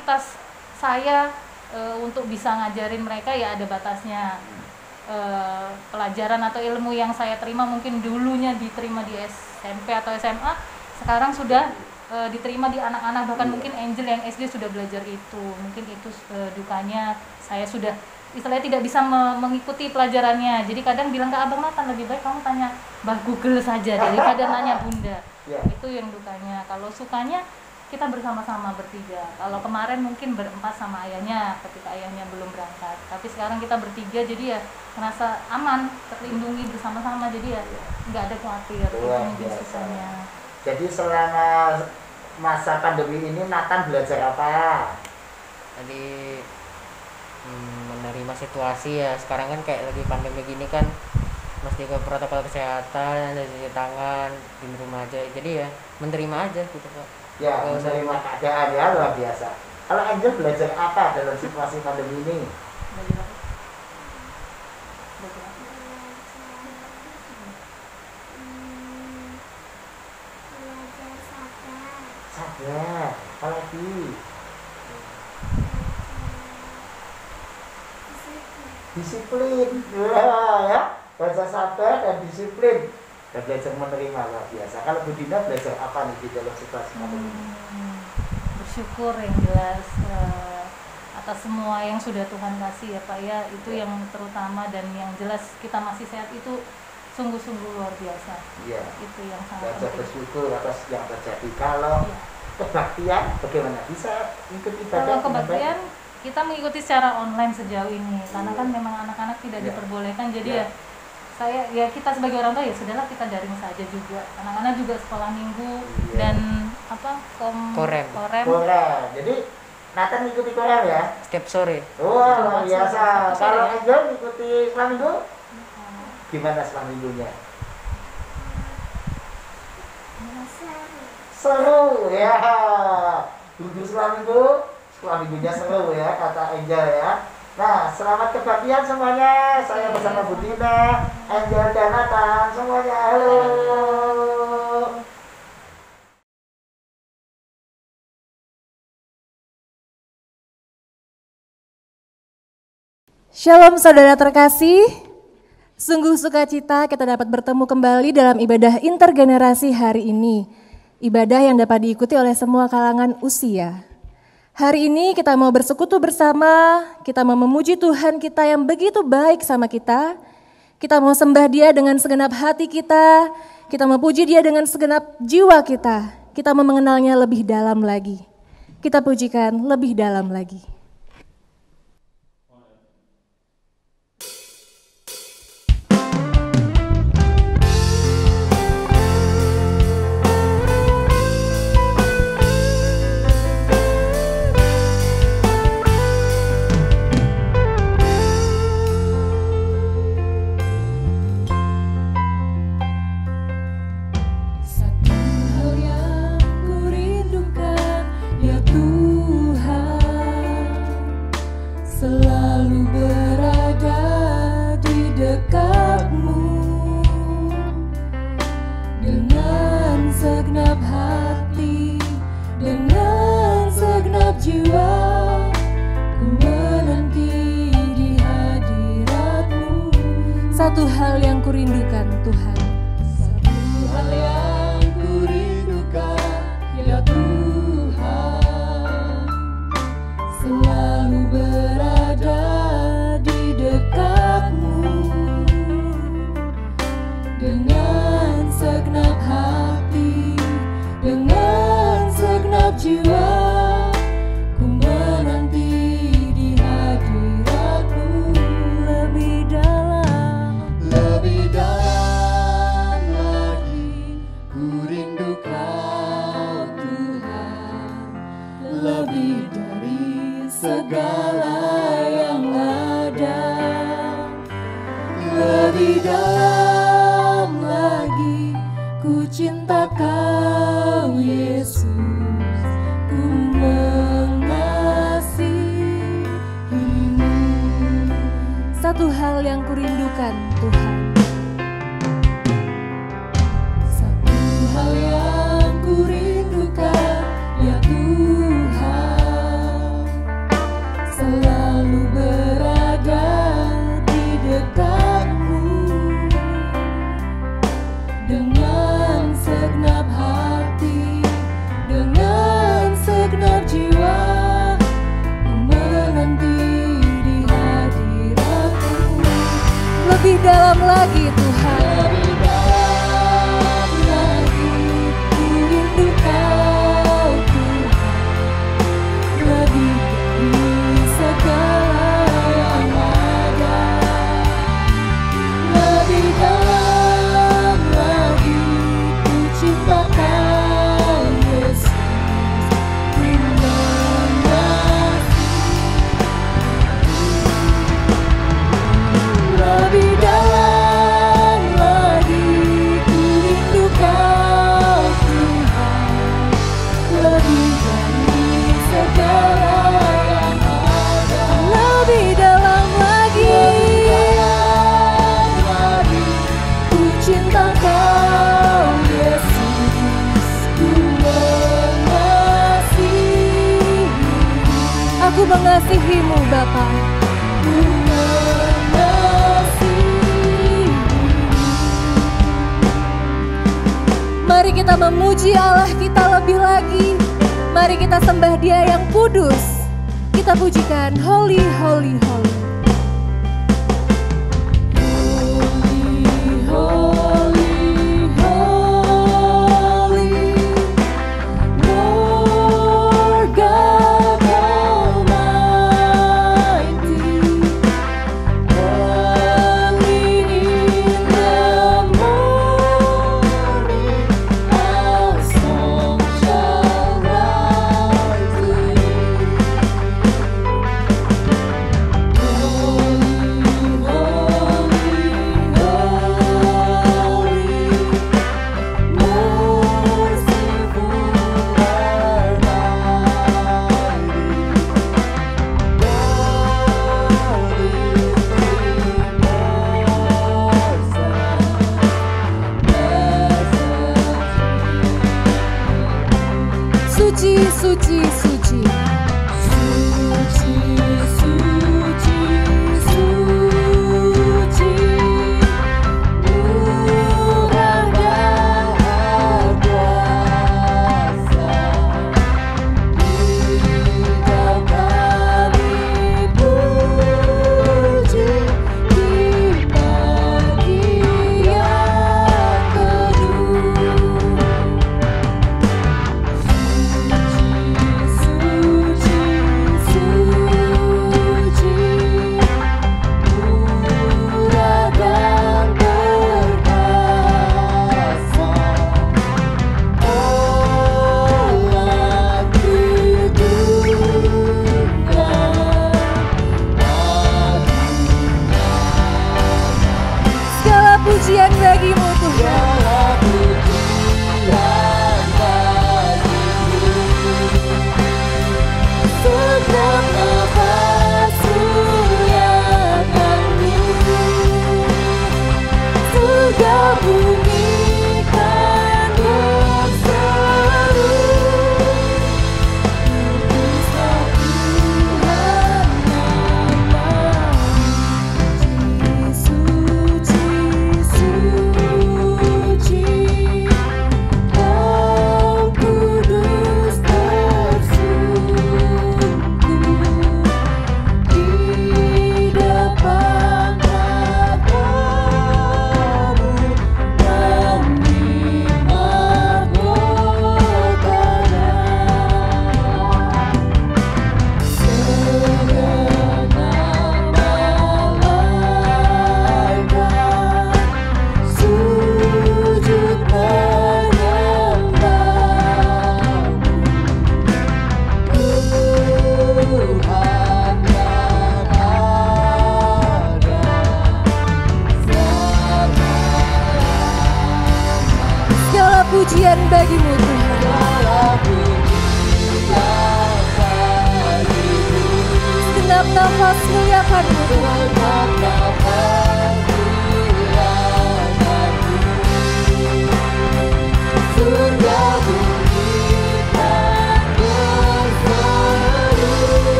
kapasitas saya eh, untuk bisa ngajarin mereka ya ada batasnya. Eh, pelajaran atau ilmu yang saya terima mungkin dulunya diterima di SMP atau SMA, sekarang sudah eh, diterima di anak-anak bahkan Iya. mungkin Angel yang SD sudah belajar itu. Mungkin itu eh, dukanya saya sudah istilahnya tidak bisa me- mengikuti pelajarannya. Jadi kadang bilang ke Abang Nathan lebih baik kamu tanya Mbah Google saja daripada nanya Bunda Ya. itu yang dukanya kalau sukanya kita bersama-sama bertiga kalau kemarin mungkin berempat sama ayahnya ketika ayahnya belum berangkat tapi sekarang kita bertiga jadi ya merasa aman terlindungi bersama-sama jadi ya nggak ada khawatir mungkin sukanya Jadi selama masa pandemi ini Nathan belajar apa? Tadi hmm, menerima situasi ya. Sekarang kan kayak lagi pandemi gini kan mesti ke protokol kesehatan, ada cuci tangan, di rumah aja. Jadi ya menerima aja gitu, Pak. Ya, menerima keadaan ya luar biasa. Kalau Angel belajar apa dalam situasi pandemi ini? Sabar, apalagi disiplin, Wah, ya, belajar sabar dan disiplin dan belajar menerima luar biasa. Kalau Budina belajar apa nih di dalam situasi? Hmm, bersyukur yang jelas eh, atas semua yang sudah Tuhan kasih ya Pak ya itu yang terutama dan yang jelas kita masih sehat itu sungguh-sungguh luar biasa Iya, itu yang sangat belajar penting bersyukur atas yang terjadi. Kalau Iya. kebaktian, bagaimana bisa ikut ibadah? kalau kebaktian kita mengikuti secara online sejauh ini karena kan Iya. memang anak-anak tidak Iya. diperbolehkan jadi Iya. ya saya ya kita sebagai orang tua ya sudahlah kita daring saja juga anak-anak juga sekolah minggu Iya. dan apa kom Korem. korem Korea. Jadi Nathan ikuti Korea ya? Setiap sore Wah, luar biasa. Kalau ya? Angel ikuti Flamingo, Hmm. gimana Flamingonya? Seru ya. Duduk Flamingo, Flamingonya seru ya, kata Angel ya. Nah, selamat kebaktian semuanya. Saya bersama Budina, Angel dan Nathan semuanya. Halo. Shalom saudara terkasih. Sungguh sukacita kita dapat bertemu kembali dalam ibadah intergenerasi hari ini. Ibadah yang dapat diikuti oleh semua kalangan usia. Hari ini kita mau bersekutu bersama, kita mau memuji Tuhan kita yang begitu baik sama kita. Kita mau sembah dia dengan segenap hati kita, kita mau puji dia dengan segenap jiwa kita. Kita mau mengenalnya lebih dalam lagi. Kita pujikan lebih dalam lagi.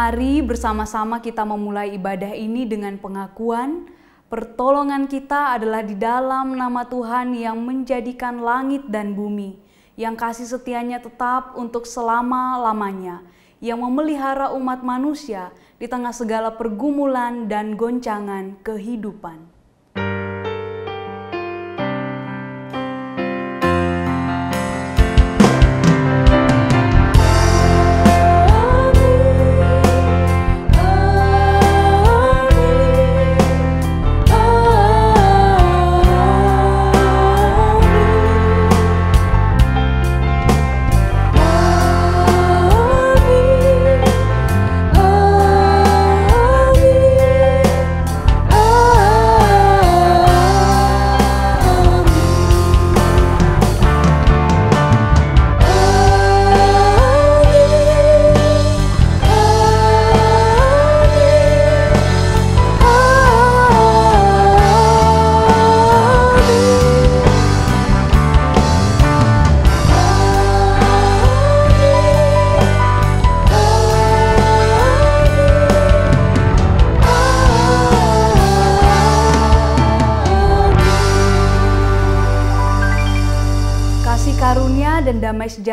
Mari bersama-sama kita memulai ibadah ini dengan pengakuan pertolongan kita adalah di dalam nama Tuhan yang menjadikan langit dan bumi, yang kasih setianya tetap untuk selama-lamanya, yang memelihara umat manusia di tengah segala pergumulan dan goncangan kehidupan.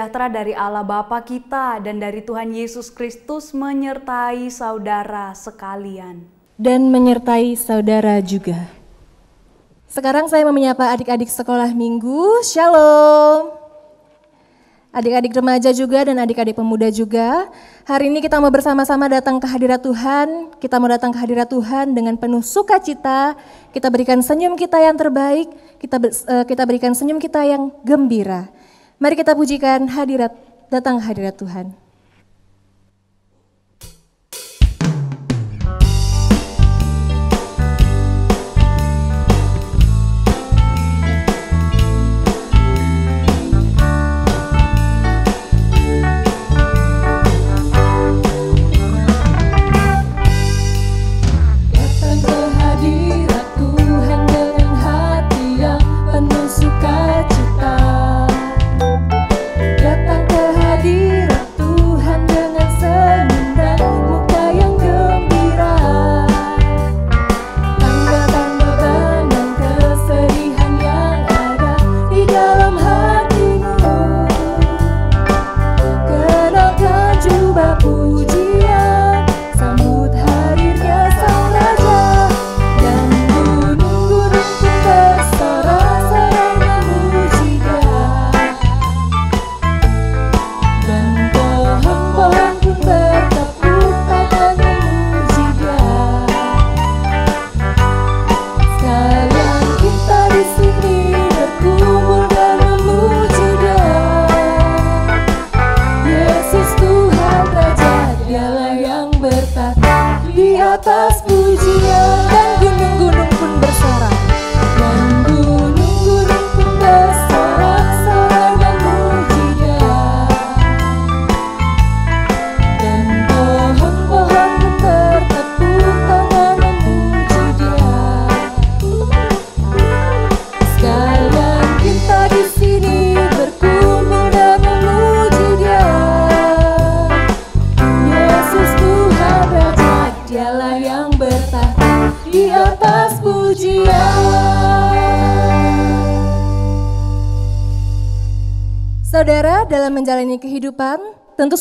Sejahtera dari Allah Bapa kita dan dari Tuhan Yesus Kristus menyertai saudara sekalian. dan menyertai saudara juga. Sekarang saya menyapa adik-adik sekolah minggu. Shalom. Adik-adik remaja juga dan adik-adik pemuda juga. Hari ini kita mau bersama-sama datang ke hadirat Tuhan. Kita mau datang ke hadirat Tuhan dengan penuh sukacita. Kita berikan senyum kita yang terbaik. Kita eh, kita berikan senyum kita yang gembira. Mari kita pujikan hadirat datang hadirat Tuhan.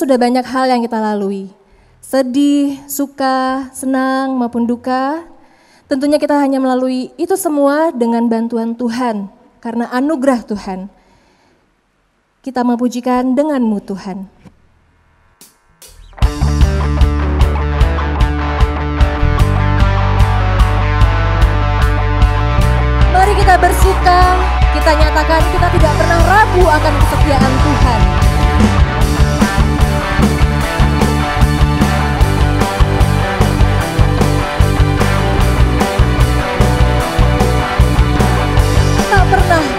sudah banyak hal yang kita lalui. Sedih, suka, senang, maupun duka. Tentunya kita hanya melalui itu semua dengan bantuan Tuhan, karena anugerah Tuhan. Kita memujikan denganmu Tuhan. Mari kita bersuka, kita nyatakan kita tidak pernah ragu akan kesetiaan Tuhan. pernah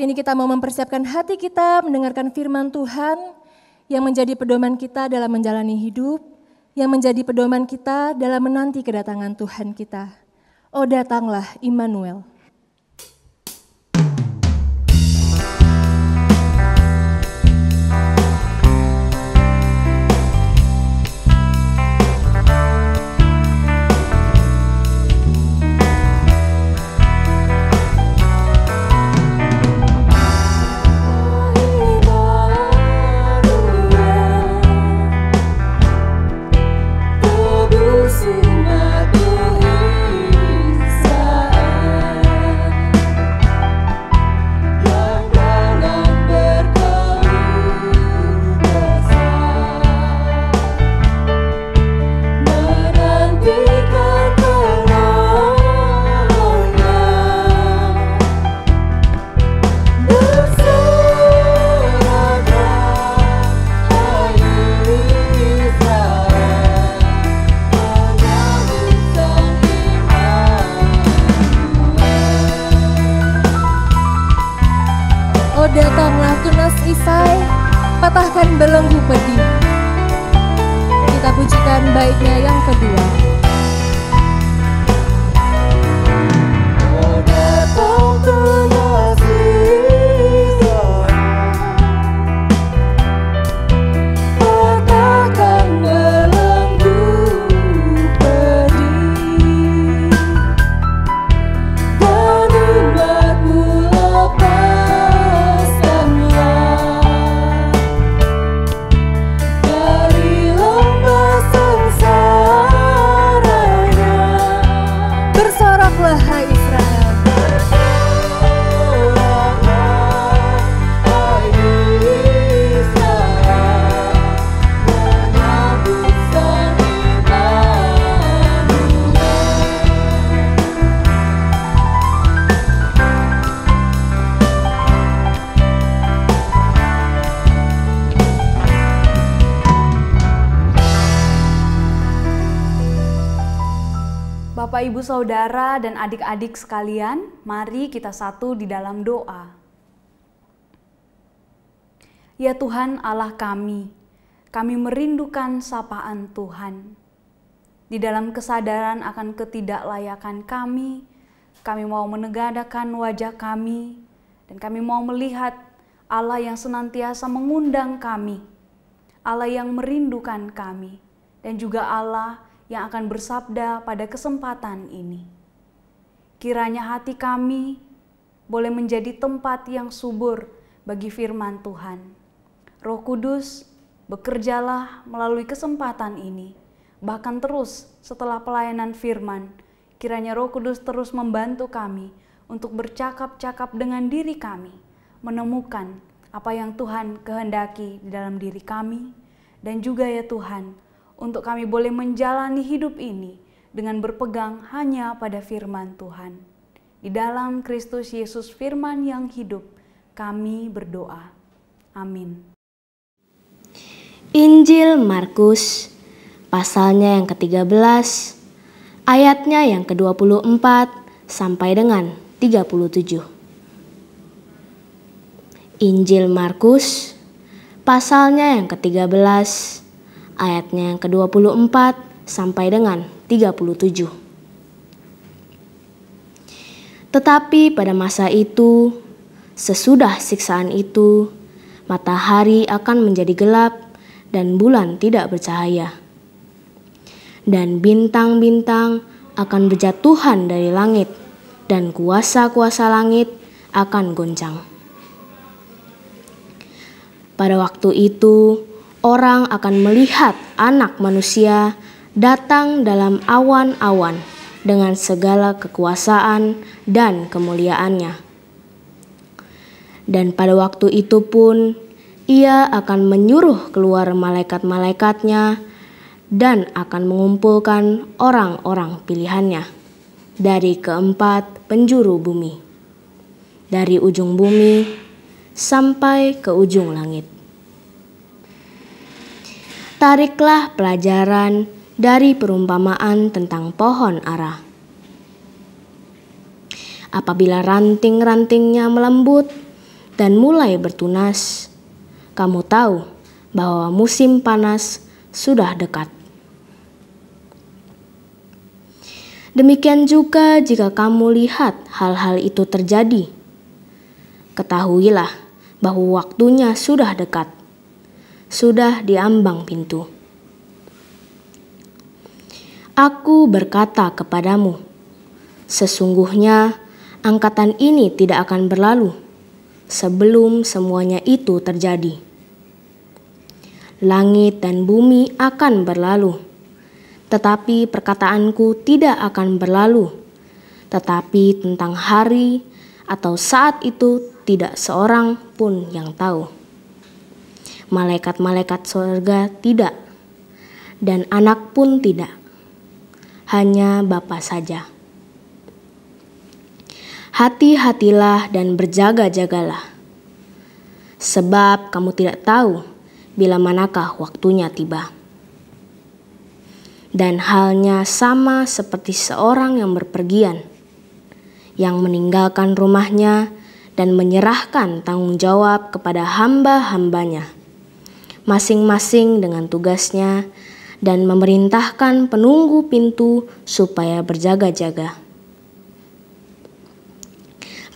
Ini kita mau mempersiapkan hati kita mendengarkan firman Tuhan yang menjadi pedoman kita dalam menjalani hidup, yang menjadi pedoman kita dalam menanti kedatangan Tuhan kita. Oh datanglah Immanuel. Saudara, dan adik-adik sekalian, mari kita satu di dalam doa. Ya Tuhan Allah kami, kami merindukan sapaan Tuhan. Di dalam kesadaran akan ketidaklayakan kami, kami mau menegadakan wajah kami, dan kami mau melihat Allah yang senantiasa mengundang kami, Allah yang merindukan kami, dan juga Allah yang akan bersabda pada kesempatan ini. Kiranya hati kami boleh menjadi tempat yang subur bagi firman Tuhan. Roh Kudus, bekerjalah melalui kesempatan ini, bahkan terus setelah pelayanan firman. Kiranya Roh Kudus terus membantu kami untuk bercakap-cakap dengan diri kami, menemukan apa yang Tuhan kehendaki di dalam diri kami, dan juga ya Tuhan, untuk kami boleh menjalani hidup ini dengan berpegang hanya pada firman Tuhan. Di dalam Kristus Yesus firman yang hidup, kami berdoa. Amin. Injil Markus pasalnya yang ke-13 ayatnya yang ke-24 sampai dengan 37. Injil Markus pasalnya yang ke-13 ayatnya yang ke-24 sampai dengan 37. Tetapi pada masa itu, sesudah siksaan itu, matahari akan menjadi gelap dan bulan tidak bercahaya. Dan bintang-bintang akan berjatuhan dari langit dan kuasa-kuasa langit akan goncang. Pada waktu itu, orang akan melihat Anak Manusia datang dalam awan-awan dengan segala kekuasaan dan kemuliaannya. Dan pada waktu itu pun ia akan menyuruh keluar malaikat-malaikatnya dan akan mengumpulkan orang-orang pilihannya dari keempat penjuru bumi, dari ujung bumi sampai ke ujung langit. Tariklah pelajaran dari perumpamaan tentang pohon ara. Apabila ranting-rantingnya melembut dan mulai bertunas, kamu tahu bahwa musim panas sudah dekat. Demikian juga jika kamu lihat hal-hal itu terjadi, ketahuilah bahwa waktunya sudah dekat sudah diambang pintu. Aku berkata kepadamu, sesungguhnya angkatan ini tidak akan berlalu sebelum semuanya itu terjadi. Langit dan bumi akan berlalu, tetapi perkataanku tidak akan berlalu. Tetapi tentang hari atau saat itu tidak seorang pun yang tahu malaikat-malaikat surga tidak, dan anak pun tidak, hanya Bapa saja. Hati-hatilah dan berjaga-jagalah, sebab kamu tidak tahu bila manakah waktunya tiba. Dan halnya sama seperti seorang yang berpergian, yang meninggalkan rumahnya dan menyerahkan tanggung jawab kepada hamba-hambanya masing-masing dengan tugasnya, dan memerintahkan penunggu pintu supaya berjaga-jaga.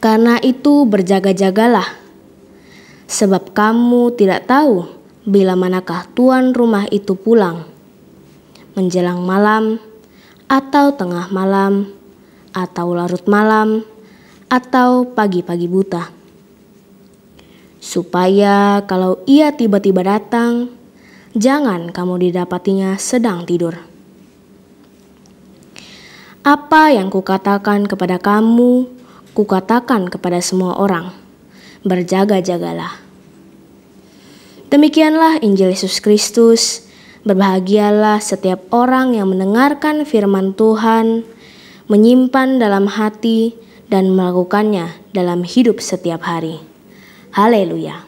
Karena itu, berjaga-jagalah, sebab kamu tidak tahu bila manakah tuan rumah itu pulang, menjelang malam, atau tengah malam, atau larut malam, atau pagi-pagi buta supaya kalau ia tiba-tiba datang, jangan kamu didapatinya sedang tidur. Apa yang kukatakan kepada kamu, kukatakan kepada semua orang. Berjaga-jagalah. Demikianlah Injil Yesus Kristus. Berbahagialah setiap orang yang mendengarkan firman Tuhan, menyimpan dalam hati, dan melakukannya dalam hidup setiap hari. Haleluya!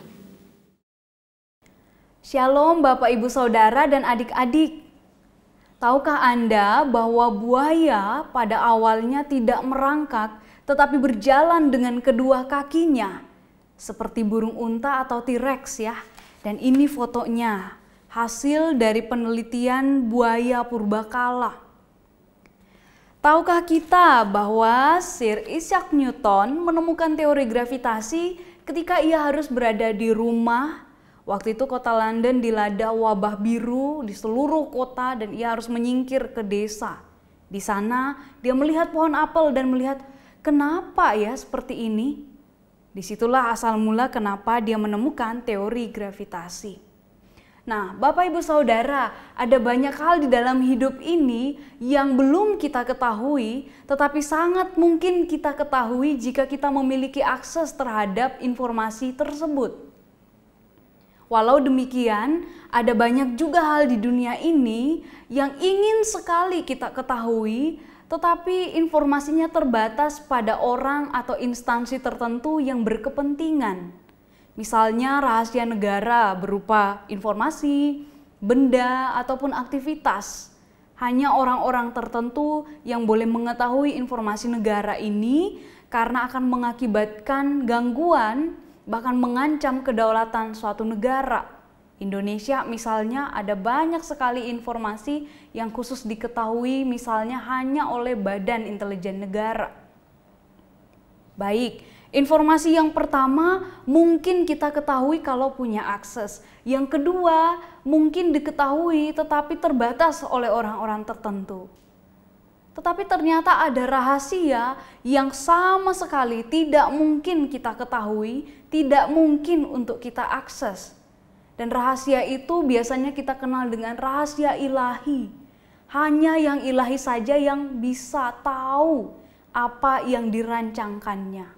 Shalom Bapak Ibu Saudara dan adik-adik. Tahukah Anda bahwa buaya pada awalnya tidak merangkak tetapi berjalan dengan kedua kakinya seperti burung unta atau T-Rex ya. Dan ini fotonya, hasil dari penelitian buaya purbakala. Tahukah kita bahwa Sir Isaac Newton menemukan teori gravitasi ketika ia harus berada di rumah Waktu itu kota London dilanda wabah biru di seluruh kota dan ia harus menyingkir ke desa. Di sana dia melihat pohon apel dan melihat kenapa ya seperti ini. Di situlah asal mula kenapa dia menemukan teori gravitasi. Nah, Bapak Ibu Saudara, ada banyak hal di dalam hidup ini yang belum kita ketahui, tetapi sangat mungkin kita ketahui jika kita memiliki akses terhadap informasi tersebut. Walau demikian, ada banyak juga hal di dunia ini yang ingin sekali kita ketahui, tetapi informasinya terbatas pada orang atau instansi tertentu yang berkepentingan. Misalnya rahasia negara berupa informasi, benda, ataupun aktivitas. Hanya orang-orang tertentu yang boleh mengetahui informasi negara ini karena akan mengakibatkan gangguan bahkan mengancam kedaulatan suatu negara. Indonesia misalnya ada banyak sekali informasi yang khusus diketahui misalnya hanya oleh Badan Intelijen Negara. Baik, informasi yang pertama mungkin kita ketahui kalau punya akses. Yang kedua mungkin diketahui tetapi terbatas oleh orang-orang tertentu. Tetapi ternyata ada rahasia yang sama sekali tidak mungkin kita ketahui, tidak mungkin untuk kita akses. Dan rahasia itu biasanya kita kenal dengan rahasia ilahi. Hanya yang ilahi saja yang bisa tahu apa yang dirancangkannya.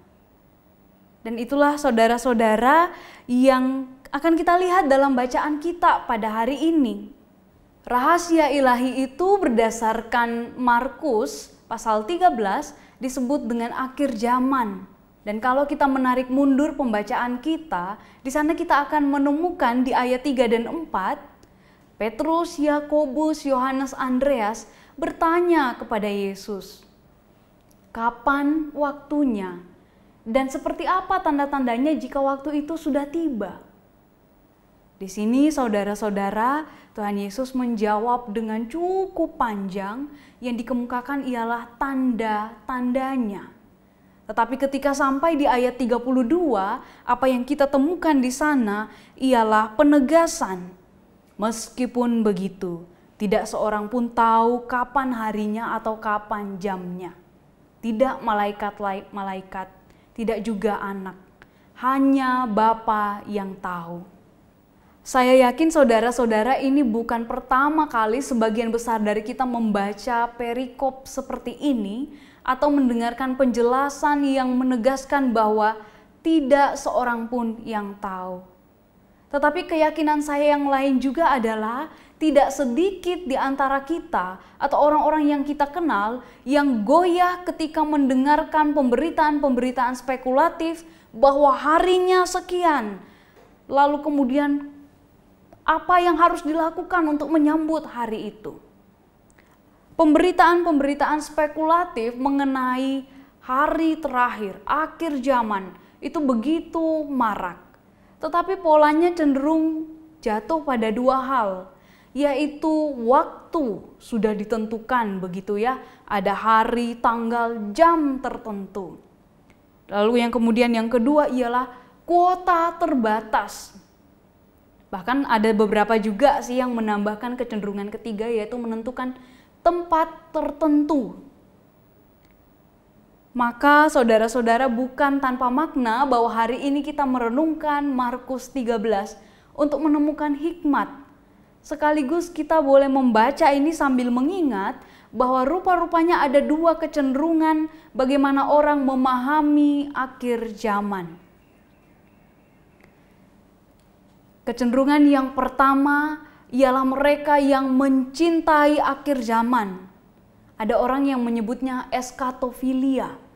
Dan itulah saudara-saudara yang akan kita lihat dalam bacaan kita pada hari ini. Rahasia ilahi itu berdasarkan Markus pasal 13 disebut dengan akhir zaman. Dan kalau kita menarik mundur pembacaan kita, di sana kita akan menemukan di ayat 3 dan 4, Petrus, Yakobus, Yohanes, Andreas bertanya kepada Yesus, "Kapan waktunya dan seperti apa tanda-tandanya jika waktu itu sudah tiba?" Di sini saudara-saudara, Tuhan Yesus menjawab dengan cukup panjang yang dikemukakan ialah tanda-tandanya. Tetapi ketika sampai di ayat 32, apa yang kita temukan di sana ialah penegasan. Meskipun begitu, tidak seorang pun tahu kapan harinya atau kapan jamnya. Tidak malaikat-malaikat, tidak juga anak. Hanya Bapa yang tahu. Saya yakin saudara-saudara ini bukan pertama kali sebagian besar dari kita membaca perikop seperti ini atau mendengarkan penjelasan yang menegaskan bahwa tidak seorang pun yang tahu. Tetapi keyakinan saya yang lain juga adalah tidak sedikit di antara kita atau orang-orang yang kita kenal yang goyah ketika mendengarkan pemberitaan-pemberitaan spekulatif bahwa harinya sekian, lalu kemudian apa yang harus dilakukan untuk menyambut hari itu. Pemberitaan-pemberitaan spekulatif mengenai hari terakhir, akhir zaman, itu begitu marak. Tetapi polanya cenderung jatuh pada dua hal, yaitu waktu sudah ditentukan begitu ya, ada hari, tanggal, jam tertentu. Lalu yang kemudian yang kedua ialah kuota terbatas Bahkan ada beberapa juga sih yang menambahkan kecenderungan ketiga yaitu menentukan tempat tertentu. Maka saudara-saudara bukan tanpa makna bahwa hari ini kita merenungkan Markus 13 untuk menemukan hikmat. Sekaligus kita boleh membaca ini sambil mengingat bahwa rupa-rupanya ada dua kecenderungan bagaimana orang memahami akhir zaman. Kecenderungan yang pertama ialah mereka yang mencintai akhir zaman. Ada orang yang menyebutnya eskatofilia.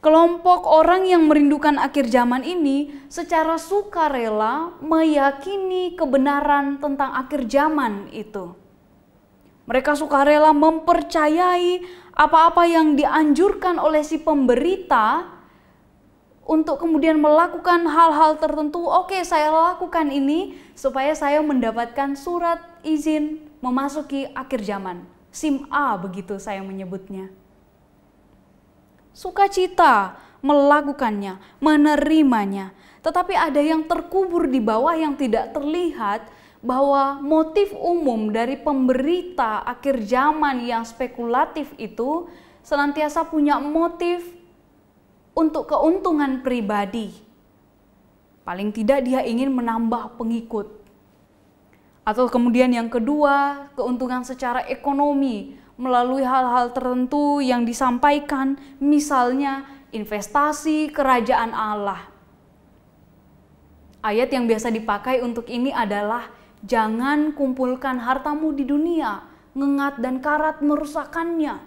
Kelompok orang yang merindukan akhir zaman ini secara sukarela meyakini kebenaran tentang akhir zaman itu. Mereka sukarela mempercayai apa-apa yang dianjurkan oleh si pemberita untuk kemudian melakukan hal-hal tertentu. Oke, saya lakukan ini supaya saya mendapatkan surat izin memasuki akhir zaman. SIM A begitu saya menyebutnya sukacita melakukannya, menerimanya. Tetapi ada yang terkubur di bawah yang tidak terlihat bahwa motif umum dari pemberita akhir zaman yang spekulatif itu senantiasa punya motif untuk keuntungan pribadi. Paling tidak dia ingin menambah pengikut. Atau kemudian yang kedua, keuntungan secara ekonomi melalui hal-hal tertentu yang disampaikan, misalnya investasi kerajaan Allah. Ayat yang biasa dipakai untuk ini adalah jangan kumpulkan hartamu di dunia, ngengat dan karat merusakannya.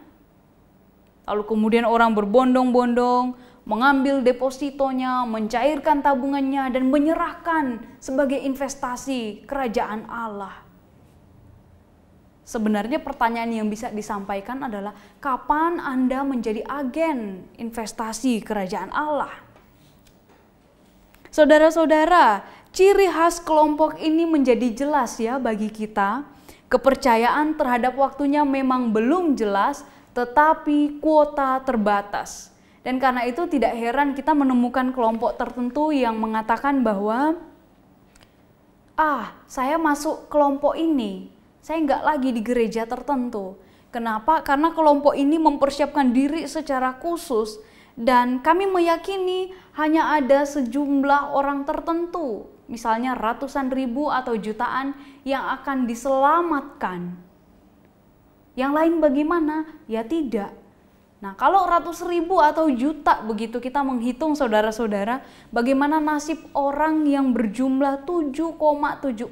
Lalu kemudian orang berbondong-bondong, mengambil depositonya, mencairkan tabungannya, dan menyerahkan sebagai investasi kerajaan Allah. Sebenarnya pertanyaan yang bisa disampaikan adalah kapan Anda menjadi agen investasi kerajaan Allah? Saudara-saudara, ciri khas kelompok ini menjadi jelas ya bagi kita. Kepercayaan terhadap waktunya memang belum jelas, tetapi kuota terbatas. Dan karena itu tidak heran kita menemukan kelompok tertentu yang mengatakan bahwa ah, saya masuk kelompok ini saya nggak lagi di gereja tertentu. Kenapa? Karena kelompok ini mempersiapkan diri secara khusus dan kami meyakini hanya ada sejumlah orang tertentu, misalnya ratusan ribu atau jutaan yang akan diselamatkan. Yang lain bagaimana? Ya tidak. Nah, kalau ratus ribu atau juta begitu kita menghitung saudara-saudara, bagaimana nasib orang yang berjumlah 7,75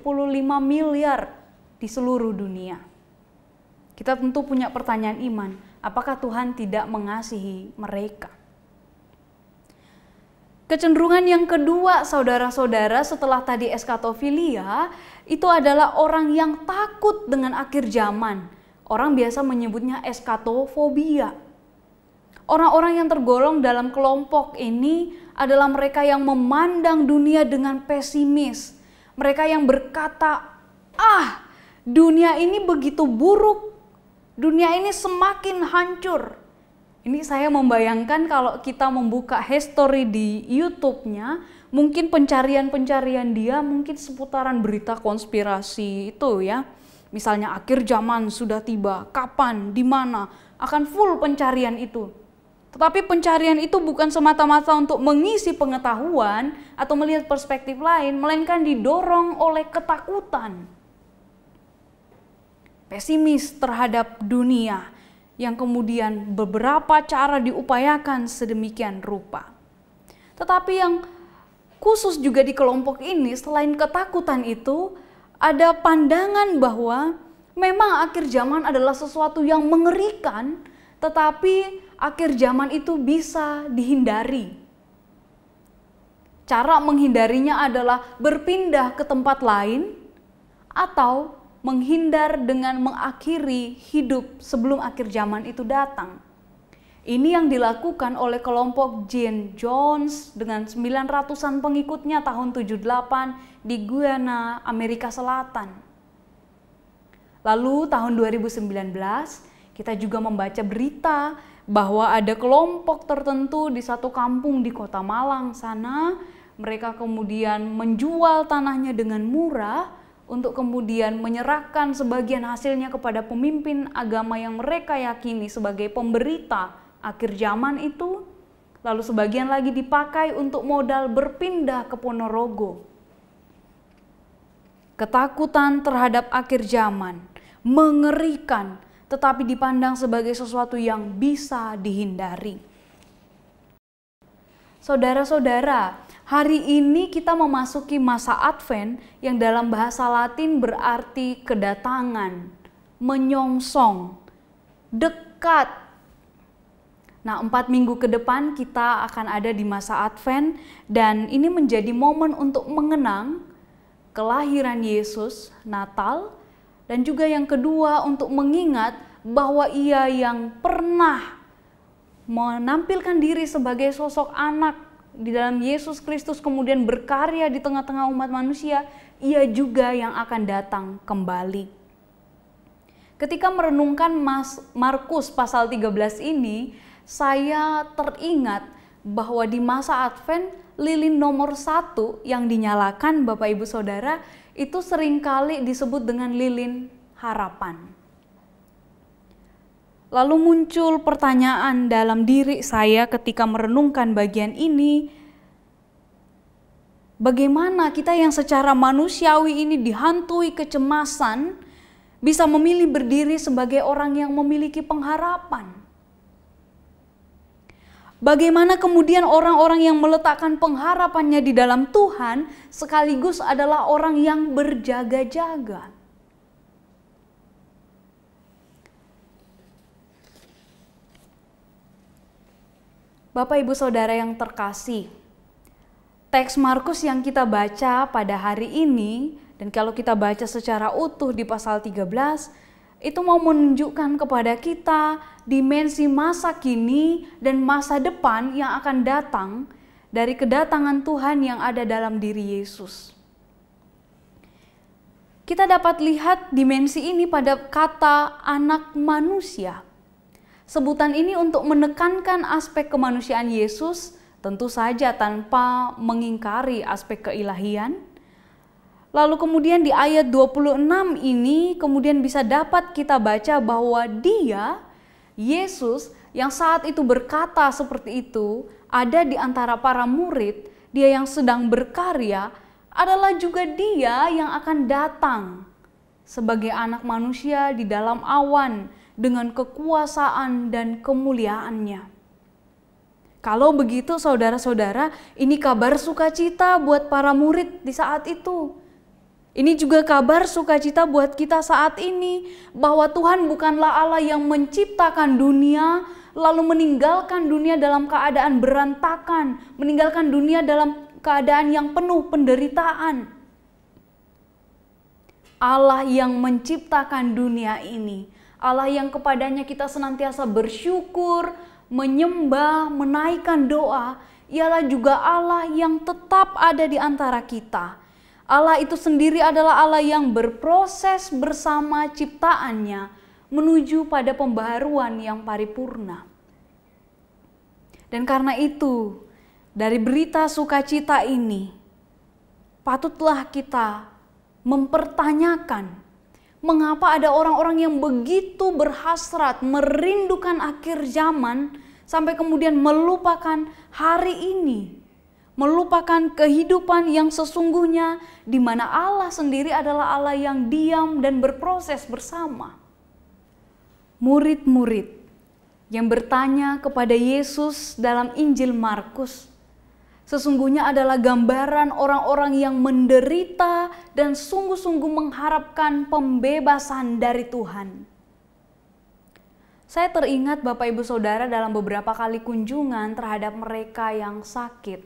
miliar di seluruh dunia. Kita tentu punya pertanyaan iman, apakah Tuhan tidak mengasihi mereka? Kecenderungan yang kedua, saudara-saudara, setelah tadi eskatofilia, itu adalah orang yang takut dengan akhir zaman. Orang biasa menyebutnya eskatofobia. Orang-orang yang tergolong dalam kelompok ini adalah mereka yang memandang dunia dengan pesimis. Mereka yang berkata, "Ah, dunia ini begitu buruk, dunia ini semakin hancur. Ini saya membayangkan kalau kita membuka history di YouTube-nya, mungkin pencarian-pencarian dia mungkin seputaran berita konspirasi itu ya. Misalnya akhir zaman sudah tiba, kapan, di mana, akan full pencarian itu. Tetapi pencarian itu bukan semata-mata untuk mengisi pengetahuan atau melihat perspektif lain, melainkan didorong oleh ketakutan pesimis terhadap dunia yang kemudian beberapa cara diupayakan sedemikian rupa. Tetapi yang khusus juga di kelompok ini selain ketakutan itu ada pandangan bahwa memang akhir zaman adalah sesuatu yang mengerikan tetapi akhir zaman itu bisa dihindari. Cara menghindarinya adalah berpindah ke tempat lain atau menghindar dengan mengakhiri hidup sebelum akhir zaman itu datang. Ini yang dilakukan oleh kelompok Jane Jones dengan 900-an pengikutnya tahun 78 di Guyana, Amerika Selatan. Lalu tahun 2019 kita juga membaca berita bahwa ada kelompok tertentu di satu kampung di kota Malang sana mereka kemudian menjual tanahnya dengan murah untuk kemudian menyerahkan sebagian hasilnya kepada pemimpin agama yang mereka yakini sebagai pemberita akhir zaman itu, lalu sebagian lagi dipakai untuk modal berpindah ke Ponorogo. Ketakutan terhadap akhir zaman mengerikan, tetapi dipandang sebagai sesuatu yang bisa dihindari. Saudara-saudara, hari ini kita memasuki masa Advent yang dalam bahasa Latin berarti kedatangan, menyongsong, dekat. Nah, empat minggu ke depan kita akan ada di masa Advent, dan ini menjadi momen untuk mengenang kelahiran Yesus, Natal, dan juga yang kedua untuk mengingat bahwa ia yang pernah menampilkan diri sebagai sosok anak di dalam Yesus Kristus kemudian berkarya di tengah-tengah umat manusia, ia juga yang akan datang kembali. Ketika merenungkan Mas Markus pasal 13 ini, saya teringat bahwa di masa Advent lilin nomor satu yang dinyalakan Bapak Ibu Saudara itu sering kali disebut dengan lilin harapan. Lalu muncul pertanyaan dalam diri saya ketika merenungkan bagian ini, bagaimana kita yang secara manusiawi ini dihantui kecemasan bisa memilih berdiri sebagai orang yang memiliki pengharapan? Bagaimana kemudian orang-orang yang meletakkan pengharapannya di dalam Tuhan sekaligus adalah orang yang berjaga-jaga. Bapak, ibu, saudara yang terkasih, teks Markus yang kita baca pada hari ini, dan kalau kita baca secara utuh di pasal 13, itu mau menunjukkan kepada kita dimensi masa kini dan masa depan yang akan datang dari kedatangan Tuhan yang ada dalam diri Yesus. Kita dapat lihat dimensi ini pada kata anak manusia. Sebutan ini untuk menekankan aspek kemanusiaan Yesus, tentu saja tanpa mengingkari aspek keilahian. Lalu kemudian di ayat 26 ini kemudian bisa dapat kita baca bahwa dia, Yesus yang saat itu berkata seperti itu, ada di antara para murid, dia yang sedang berkarya, adalah juga dia yang akan datang sebagai anak manusia di dalam awan, dengan kekuasaan dan kemuliaannya. Kalau begitu saudara-saudara, ini kabar sukacita buat para murid di saat itu. Ini juga kabar sukacita buat kita saat ini bahwa Tuhan bukanlah Allah yang menciptakan dunia lalu meninggalkan dunia dalam keadaan berantakan, meninggalkan dunia dalam keadaan yang penuh penderitaan. Allah yang menciptakan dunia ini Allah yang kepadanya kita senantiasa bersyukur, menyembah, menaikkan doa, ialah juga Allah yang tetap ada di antara kita. Allah itu sendiri adalah Allah yang berproses bersama ciptaannya menuju pada pembaharuan yang paripurna. Dan karena itu, dari berita sukacita ini, patutlah kita mempertanyakan mengapa ada orang-orang yang begitu berhasrat merindukan akhir zaman sampai kemudian melupakan hari ini, melupakan kehidupan yang sesungguhnya di mana Allah sendiri adalah Allah yang diam dan berproses bersama. Murid-murid yang bertanya kepada Yesus dalam Injil Markus, sesungguhnya adalah gambaran orang-orang yang menderita dan sungguh-sungguh mengharapkan pembebasan dari Tuhan. Saya teringat Bapak Ibu Saudara dalam beberapa kali kunjungan terhadap mereka yang sakit.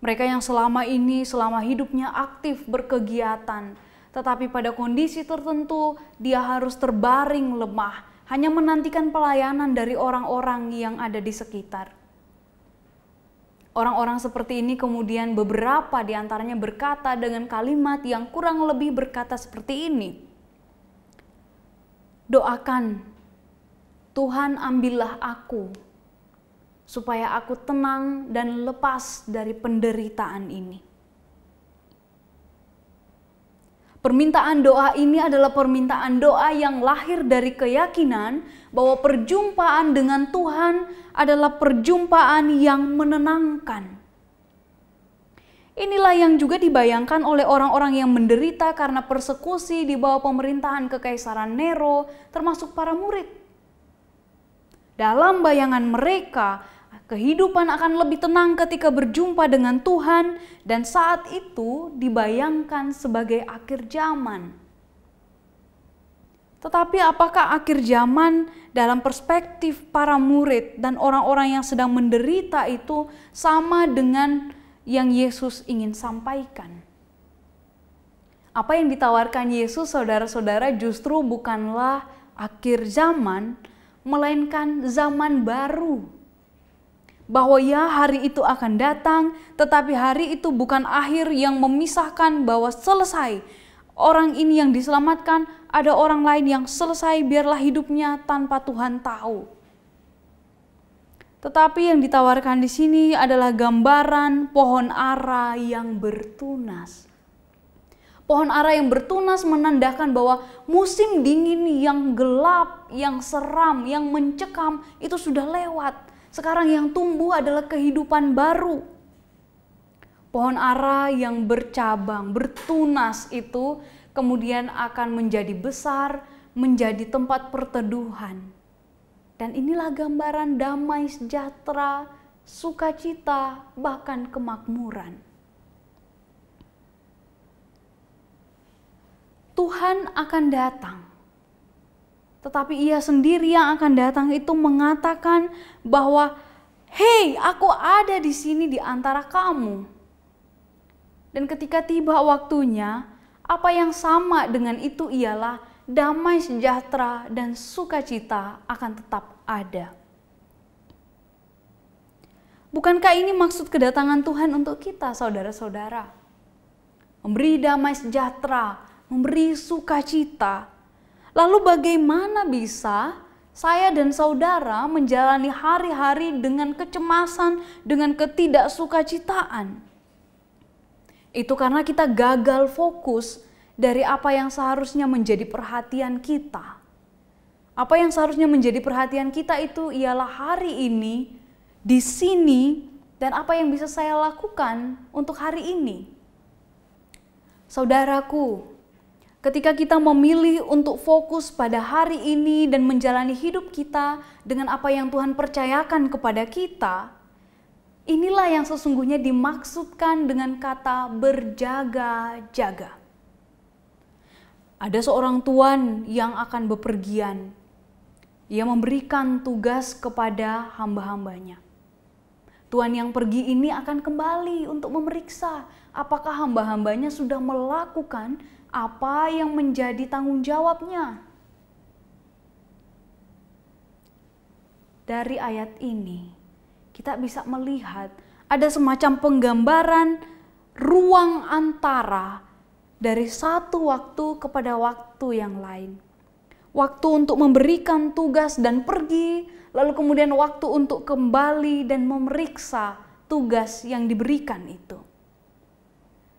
Mereka yang selama ini, selama hidupnya aktif berkegiatan, tetapi pada kondisi tertentu dia harus terbaring lemah, hanya menantikan pelayanan dari orang-orang yang ada di sekitar. Orang-orang seperti ini kemudian beberapa di antaranya berkata dengan kalimat yang kurang lebih berkata seperti ini. Doakan, Tuhan ambillah aku, supaya aku tenang dan lepas dari penderitaan ini. Permintaan doa ini adalah permintaan doa yang lahir dari keyakinan bahwa perjumpaan dengan Tuhan adalah perjumpaan yang menenangkan. Inilah yang juga dibayangkan oleh orang-orang yang menderita karena persekusi di bawah pemerintahan kekaisaran Nero, termasuk para murid. Dalam bayangan mereka, kehidupan akan lebih tenang ketika berjumpa dengan Tuhan, dan saat itu dibayangkan sebagai akhir zaman. Tetapi, apakah akhir zaman dalam perspektif para murid dan orang-orang yang sedang menderita itu sama dengan yang Yesus ingin sampaikan. Apa yang ditawarkan Yesus, saudara-saudara, justru bukanlah akhir zaman, melainkan zaman baru. Bahwa ya, hari itu akan datang, tetapi hari itu bukan akhir yang memisahkan bahwa selesai. Orang ini yang diselamatkan, ada orang lain yang selesai, biarlah hidupnya tanpa Tuhan tahu. Tetapi yang ditawarkan di sini adalah gambaran pohon ara yang bertunas. Pohon ara yang bertunas menandakan bahwa musim dingin yang gelap, yang seram, yang mencekam itu sudah lewat. Sekarang yang tumbuh adalah kehidupan baru. Pohon ara yang bercabang, bertunas itu kemudian akan menjadi besar, menjadi tempat perteduhan dan inilah gambaran damai sejahtera, sukacita, bahkan kemakmuran. Tuhan akan datang. Tetapi ia sendiri yang akan datang itu mengatakan bahwa Hei, aku ada di sini di antara kamu. Dan ketika tiba waktunya, apa yang sama dengan itu ialah damai sejahtera dan sukacita akan tetap ada. Bukankah ini maksud kedatangan Tuhan untuk kita, saudara-saudara? Memberi damai sejahtera, memberi sukacita. Lalu, bagaimana bisa saya dan saudara menjalani hari-hari dengan kecemasan, dengan ketidaksukacitaan? Itu karena kita gagal fokus dari apa yang seharusnya menjadi perhatian kita. Apa yang seharusnya menjadi perhatian kita itu ialah hari ini, di sini, dan apa yang bisa saya lakukan untuk hari ini. Saudaraku, ketika kita memilih untuk fokus pada hari ini dan menjalani hidup kita dengan apa yang Tuhan percayakan kepada kita, inilah yang sesungguhnya dimaksudkan dengan kata berjaga-jaga. Ada seorang tuan yang akan bepergian. Ia memberikan tugas kepada hamba-hambanya. Tuan yang pergi ini akan kembali untuk memeriksa apakah hamba-hambanya sudah melakukan apa yang menjadi tanggung jawabnya. Dari ayat ini, kita bisa melihat ada semacam penggambaran ruang antara dari satu waktu kepada waktu yang lain. Waktu untuk memberikan tugas dan pergi, lalu kemudian waktu untuk kembali dan memeriksa tugas yang diberikan itu.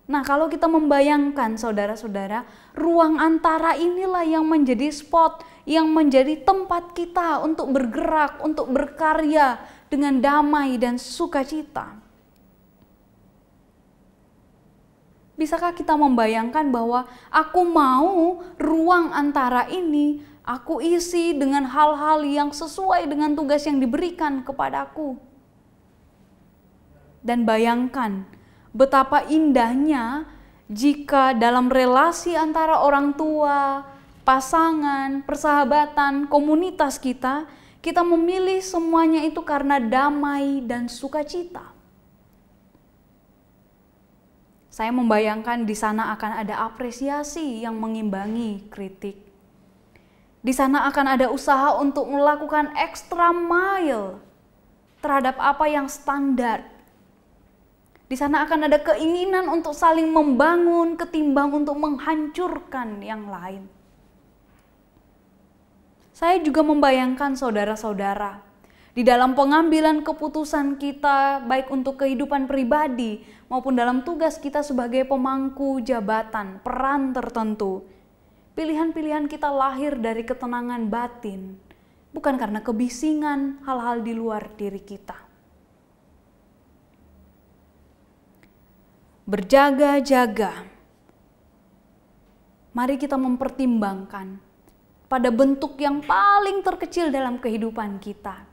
Nah, kalau kita membayangkan saudara-saudara, ruang antara inilah yang menjadi spot, yang menjadi tempat kita untuk bergerak, untuk berkarya dengan damai dan sukacita. Bisakah kita membayangkan bahwa aku mau ruang antara ini aku isi dengan hal-hal yang sesuai dengan tugas yang diberikan kepadaku? Dan bayangkan betapa indahnya jika dalam relasi antara orang tua, pasangan, persahabatan, komunitas kita, kita memilih semuanya itu karena damai dan sukacita. Saya membayangkan di sana akan ada apresiasi yang mengimbangi kritik. Di sana akan ada usaha untuk melakukan extra mile terhadap apa yang standar. Di sana akan ada keinginan untuk saling membangun ketimbang untuk menghancurkan yang lain. Saya juga membayangkan saudara-saudara di dalam pengambilan keputusan kita, baik untuk kehidupan pribadi maupun dalam tugas kita sebagai pemangku jabatan, peran tertentu. Pilihan-pilihan kita lahir dari ketenangan batin, bukan karena kebisingan hal-hal di luar diri kita. Berjaga-jaga. Mari kita mempertimbangkan pada bentuk yang paling terkecil dalam kehidupan kita.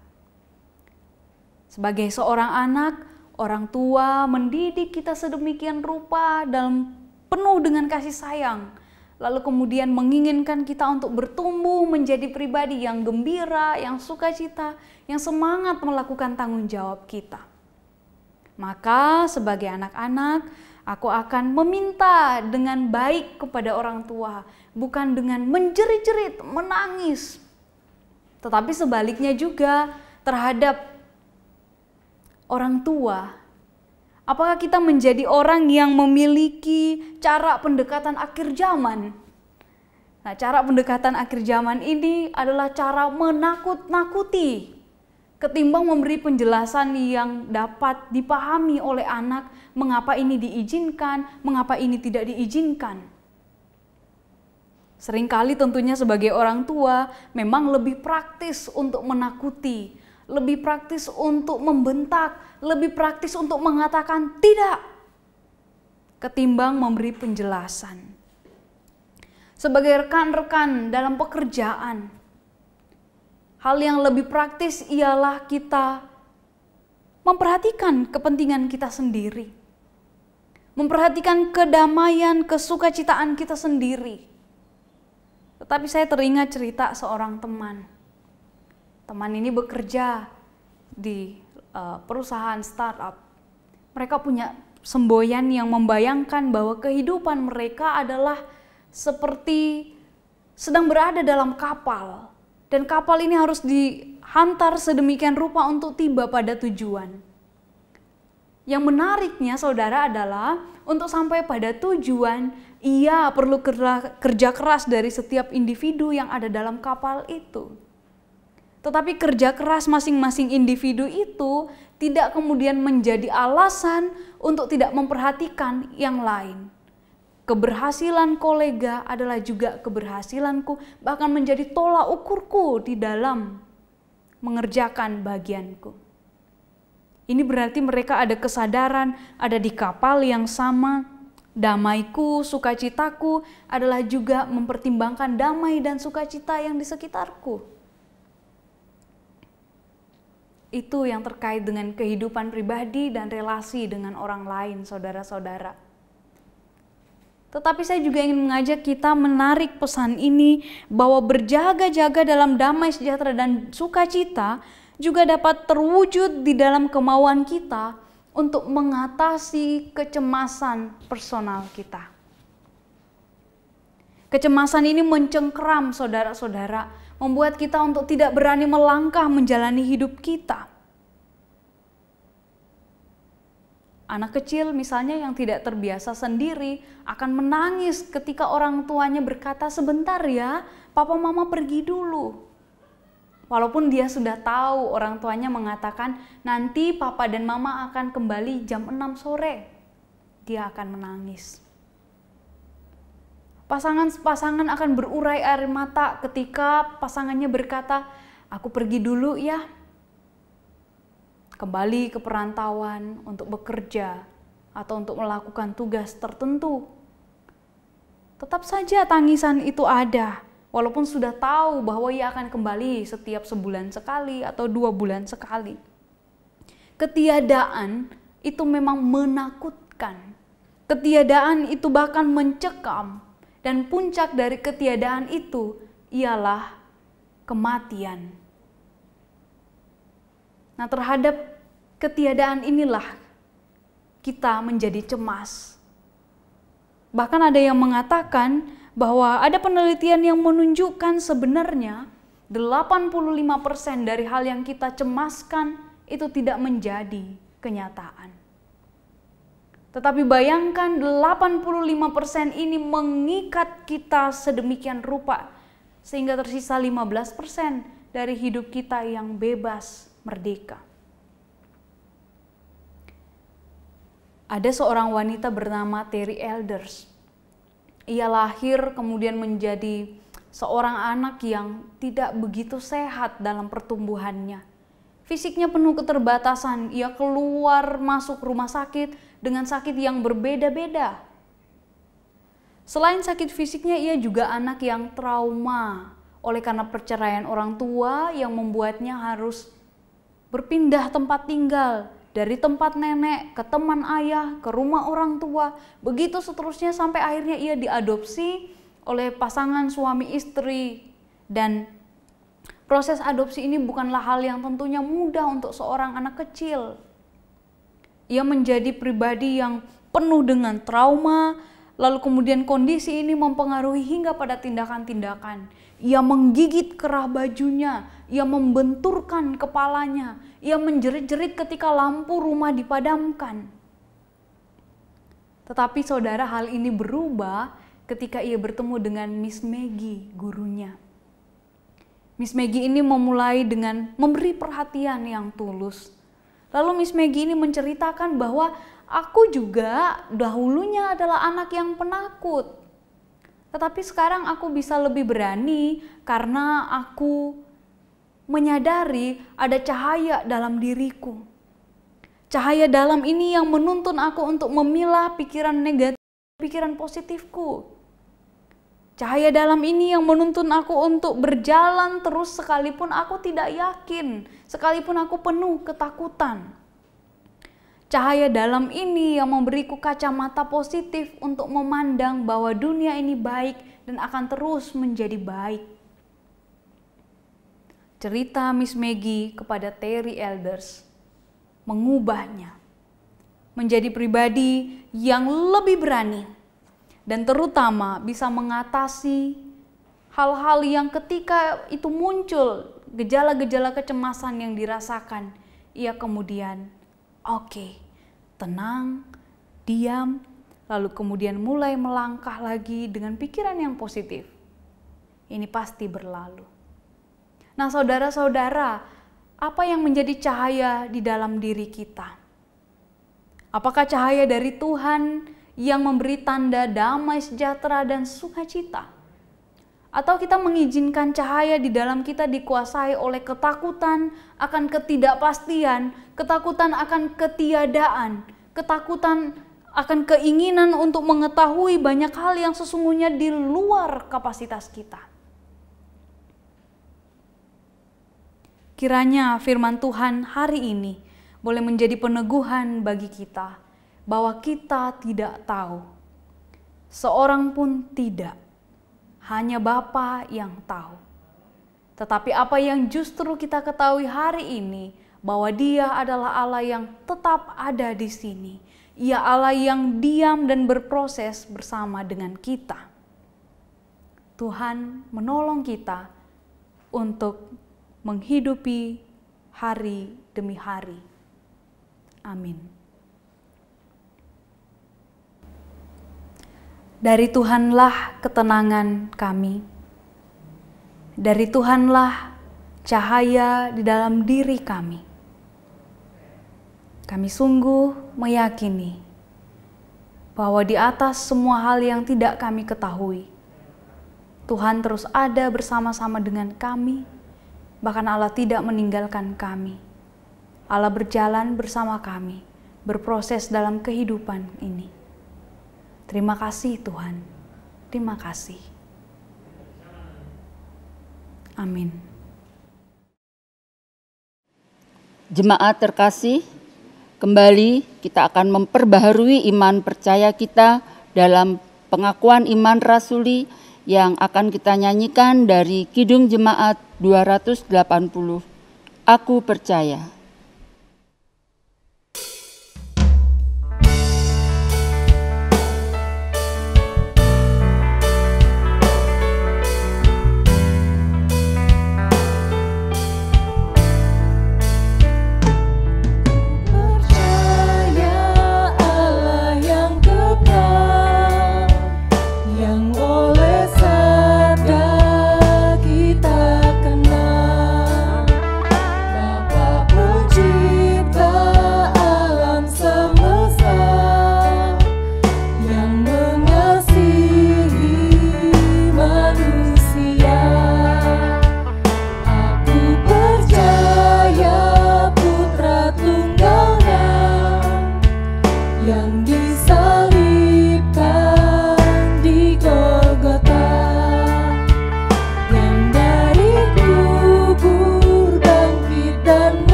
Sebagai seorang anak, orang tua mendidik kita sedemikian rupa dalam penuh dengan kasih sayang, lalu kemudian menginginkan kita untuk bertumbuh menjadi pribadi yang gembira, yang sukacita, yang semangat melakukan tanggung jawab kita. Maka, sebagai anak-anak, aku akan meminta dengan baik kepada orang tua, bukan dengan menjerit-jerit, menangis, tetapi sebaliknya juga terhadap orang tua. Apakah kita menjadi orang yang memiliki cara pendekatan akhir zaman? Nah, cara pendekatan akhir zaman ini adalah cara menakut-nakuti ketimbang memberi penjelasan yang dapat dipahami oleh anak mengapa ini diizinkan, mengapa ini tidak diizinkan. Seringkali tentunya sebagai orang tua memang lebih praktis untuk menakuti, lebih praktis untuk membentak, lebih praktis untuk mengatakan tidak ketimbang memberi penjelasan. Sebagai rekan-rekan dalam pekerjaan, hal yang lebih praktis ialah kita memperhatikan kepentingan kita sendiri. Memperhatikan kedamaian, kesukacitaan kita sendiri. Tetapi saya teringat cerita seorang teman teman ini bekerja di uh, perusahaan startup. Mereka punya semboyan yang membayangkan bahwa kehidupan mereka adalah seperti sedang berada dalam kapal dan kapal ini harus dihantar sedemikian rupa untuk tiba pada tujuan. Yang menariknya saudara adalah untuk sampai pada tujuan ia perlu kerja keras dari setiap individu yang ada dalam kapal itu. Tetapi kerja keras masing-masing individu itu tidak kemudian menjadi alasan untuk tidak memperhatikan yang lain. Keberhasilan kolega adalah juga keberhasilanku, bahkan menjadi tolak ukurku di dalam mengerjakan bagianku. Ini berarti mereka ada kesadaran, ada di kapal yang sama. Damaiku, sukacitaku adalah juga mempertimbangkan damai dan sukacita yang di sekitarku itu yang terkait dengan kehidupan pribadi dan relasi dengan orang lain, saudara-saudara. Tetapi saya juga ingin mengajak kita menarik pesan ini bahwa berjaga-jaga dalam damai sejahtera dan sukacita juga dapat terwujud di dalam kemauan kita untuk mengatasi kecemasan personal kita. Kecemasan ini mencengkeram saudara-saudara, membuat kita untuk tidak berani melangkah menjalani hidup kita. Anak kecil misalnya yang tidak terbiasa sendiri akan menangis ketika orang tuanya berkata sebentar ya, papa mama pergi dulu. Walaupun dia sudah tahu orang tuanya mengatakan nanti papa dan mama akan kembali jam 6 sore. Dia akan menangis. Pasangan-pasangan akan berurai air mata ketika pasangannya berkata, "Aku pergi dulu ya." Kembali ke perantauan untuk bekerja atau untuk melakukan tugas tertentu. Tetap saja tangisan itu ada, walaupun sudah tahu bahwa ia akan kembali setiap sebulan sekali atau dua bulan sekali. Ketiadaan itu memang menakutkan. Ketiadaan itu bahkan mencekam dan puncak dari ketiadaan itu ialah kematian. Nah, terhadap ketiadaan inilah kita menjadi cemas. Bahkan ada yang mengatakan bahwa ada penelitian yang menunjukkan sebenarnya 85% dari hal yang kita cemaskan itu tidak menjadi kenyataan. Tetapi bayangkan 85% ini mengikat kita sedemikian rupa sehingga tersisa 15% dari hidup kita yang bebas merdeka. Ada seorang wanita bernama Terry Elders. Ia lahir kemudian menjadi seorang anak yang tidak begitu sehat dalam pertumbuhannya. Fisiknya penuh keterbatasan, ia keluar masuk rumah sakit dengan sakit yang berbeda-beda. Selain sakit fisiknya, ia juga anak yang trauma oleh karena perceraian orang tua yang membuatnya harus berpindah tempat tinggal dari tempat nenek ke teman ayah ke rumah orang tua. Begitu seterusnya sampai akhirnya ia diadopsi oleh pasangan suami istri. Dan proses adopsi ini bukanlah hal yang tentunya mudah untuk seorang anak kecil. Ia menjadi pribadi yang penuh dengan trauma lalu kemudian kondisi ini mempengaruhi hingga pada tindakan-tindakan. Ia menggigit kerah bajunya, ia membenturkan kepalanya, ia menjerit-jerit ketika lampu rumah dipadamkan. Tetapi saudara hal ini berubah ketika ia bertemu dengan Miss Maggie, gurunya. Miss Maggie ini memulai dengan memberi perhatian yang tulus. Lalu Miss Maggie ini menceritakan bahwa aku juga dahulunya adalah anak yang penakut. Tetapi sekarang aku bisa lebih berani karena aku menyadari ada cahaya dalam diriku. Cahaya dalam ini yang menuntun aku untuk memilah pikiran negatif, pikiran positifku. Cahaya dalam ini yang menuntun aku untuk berjalan terus sekalipun aku tidak yakin, sekalipun aku penuh ketakutan. Cahaya dalam ini yang memberiku kacamata positif untuk memandang bahwa dunia ini baik dan akan terus menjadi baik. Cerita Miss Maggie kepada Terry Elders mengubahnya menjadi pribadi yang lebih berani dan terutama bisa mengatasi hal-hal yang ketika itu muncul gejala-gejala kecemasan yang dirasakan ia kemudian oke okay, tenang, diam, lalu kemudian mulai melangkah lagi dengan pikiran yang positif. Ini pasti berlalu. Nah, saudara-saudara, apa yang menjadi cahaya di dalam diri kita? Apakah cahaya dari Tuhan yang memberi tanda damai, sejahtera, dan sukacita? Atau kita mengizinkan cahaya di dalam kita dikuasai oleh ketakutan akan ketidakpastian, ketakutan akan ketiadaan, ketakutan akan keinginan untuk mengetahui banyak hal yang sesungguhnya di luar kapasitas kita. Kiranya firman Tuhan hari ini boleh menjadi peneguhan bagi kita bahwa kita tidak tahu, seorang pun tidak hanya Bapa yang tahu. Tetapi apa yang justru kita ketahui hari ini bahwa Dia adalah Allah yang tetap ada di sini. Ia Allah yang diam dan berproses bersama dengan kita. Tuhan menolong kita untuk menghidupi hari demi hari. Amin. Dari Tuhanlah ketenangan kami. Dari Tuhanlah cahaya di dalam diri kami. Kami sungguh meyakini bahwa di atas semua hal yang tidak kami ketahui, Tuhan terus ada bersama-sama dengan kami, bahkan Allah tidak meninggalkan kami. Allah berjalan bersama kami, berproses dalam kehidupan ini. Terima kasih Tuhan. Terima kasih. Amin. Jemaat terkasih, kembali kita akan memperbaharui iman percaya kita dalam pengakuan iman rasuli yang akan kita nyanyikan dari Kidung Jemaat 280. Aku percaya.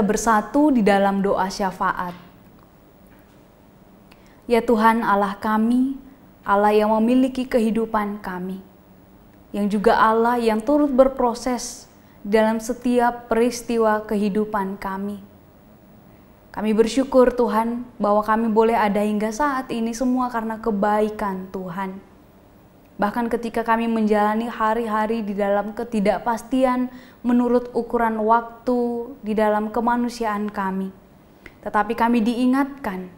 Kita bersatu di dalam doa syafaat. Ya Tuhan Allah kami, Allah yang memiliki kehidupan kami, yang juga Allah yang turut berproses dalam setiap peristiwa kehidupan kami. Kami bersyukur Tuhan bahwa kami boleh ada hingga saat ini semua karena kebaikan Tuhan. Bahkan ketika kami menjalani hari-hari di dalam ketidakpastian menurut ukuran waktu di dalam kemanusiaan kami. Tetapi kami diingatkan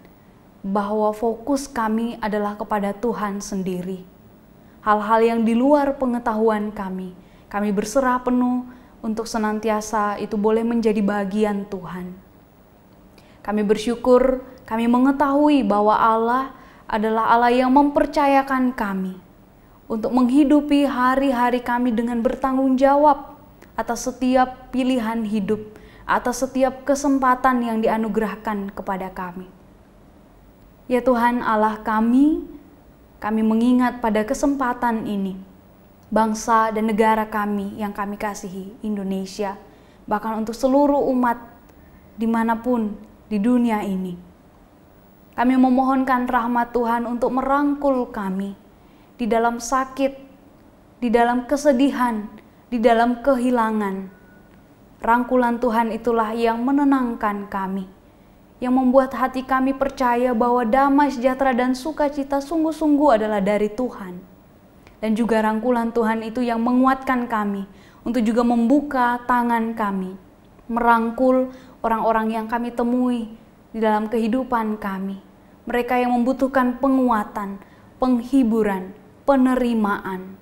bahwa fokus kami adalah kepada Tuhan sendiri. Hal-hal yang di luar pengetahuan kami, kami berserah penuh untuk senantiasa itu boleh menjadi bagian Tuhan. Kami bersyukur, kami mengetahui bahwa Allah adalah Allah yang mempercayakan kami untuk menghidupi hari-hari kami dengan bertanggung jawab atas setiap pilihan hidup, atas setiap kesempatan yang dianugerahkan kepada kami. Ya Tuhan Allah kami, kami mengingat pada kesempatan ini, bangsa dan negara kami yang kami kasihi, Indonesia, bahkan untuk seluruh umat di mana pun di dunia ini. Kami memohonkan rahmat Tuhan untuk merangkul kami di dalam sakit, di dalam kesedihan, di dalam kehilangan. Rangkulan Tuhan itulah yang menenangkan kami, yang membuat hati kami percaya bahwa damai sejahtera dan sukacita sungguh-sungguh adalah dari Tuhan. Dan juga rangkulan Tuhan itu yang menguatkan kami untuk juga membuka tangan kami, merangkul orang-orang yang kami temui di dalam kehidupan kami. Mereka yang membutuhkan penguatan, penghiburan, penerimaan.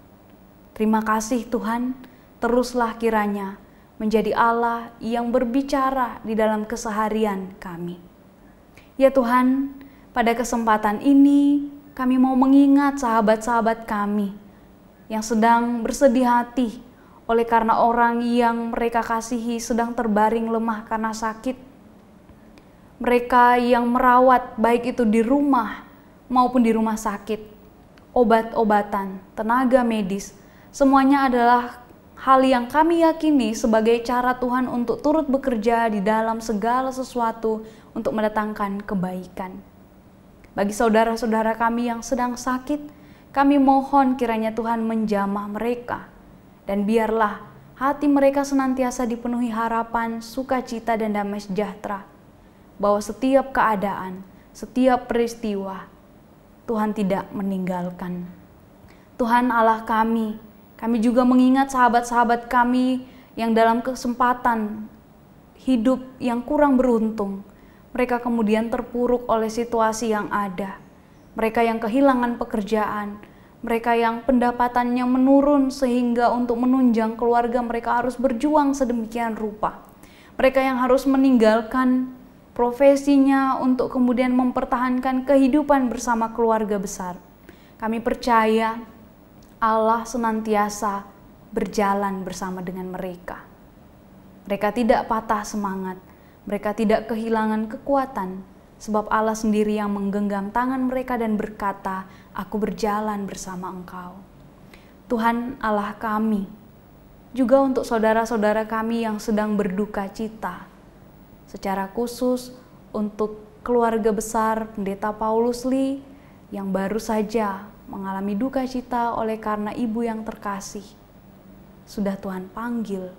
Terima kasih Tuhan, teruslah kiranya menjadi Allah yang berbicara di dalam keseharian kami. Ya Tuhan, pada kesempatan ini kami mau mengingat sahabat-sahabat kami yang sedang bersedih hati oleh karena orang yang mereka kasihi sedang terbaring lemah karena sakit. Mereka yang merawat baik itu di rumah maupun di rumah sakit, obat-obatan, tenaga medis, semuanya adalah hal yang kami yakini sebagai cara Tuhan untuk turut bekerja di dalam segala sesuatu untuk mendatangkan kebaikan. Bagi saudara-saudara kami yang sedang sakit, kami mohon kiranya Tuhan menjamah mereka dan biarlah hati mereka senantiasa dipenuhi harapan, sukacita, dan damai sejahtera. Bahwa setiap keadaan, setiap peristiwa, Tuhan tidak meninggalkan. Tuhan Allah kami, kami juga mengingat sahabat-sahabat kami yang dalam kesempatan hidup yang kurang beruntung, mereka kemudian terpuruk oleh situasi yang ada. Mereka yang kehilangan pekerjaan, mereka yang pendapatannya menurun sehingga untuk menunjang keluarga mereka harus berjuang sedemikian rupa. Mereka yang harus meninggalkan profesinya untuk kemudian mempertahankan kehidupan bersama keluarga besar. Kami percaya Allah senantiasa berjalan bersama dengan mereka. Mereka tidak patah semangat, mereka tidak kehilangan kekuatan, sebab Allah sendiri yang menggenggam tangan mereka dan berkata, "Aku berjalan bersama engkau." Tuhan Allah kami, juga untuk saudara-saudara kami yang sedang berduka cita, secara khusus untuk keluarga besar Pendeta Paulus Lee yang baru saja mengalami duka cita oleh karena ibu yang terkasih. Sudah Tuhan panggil,